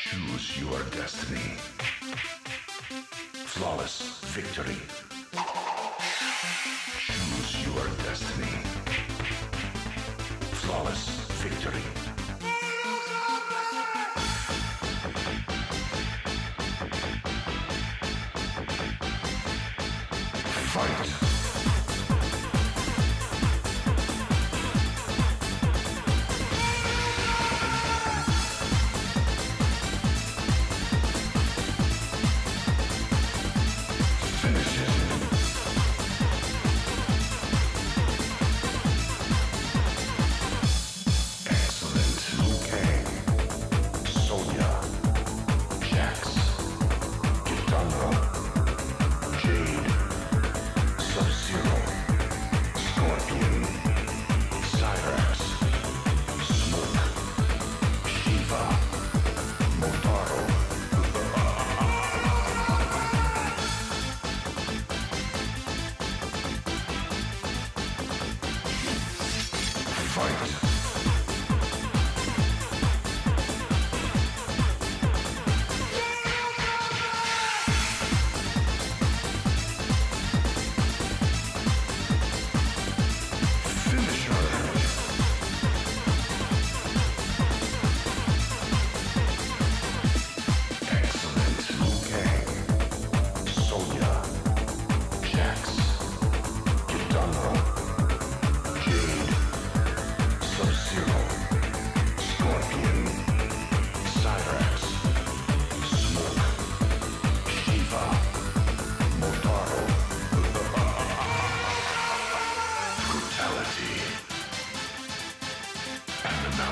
Choose your destiny. Flawless victory. Choose your destiny. Flawless victory. fight. fight.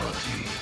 reality.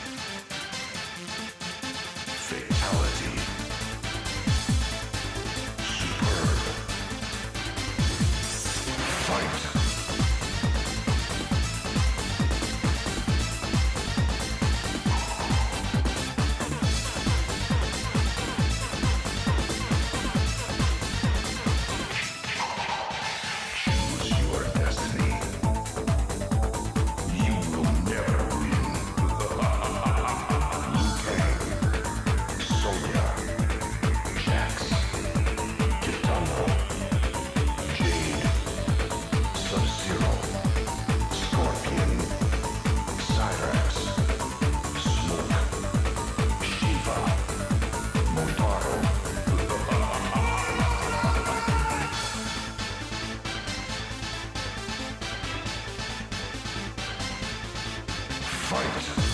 fight.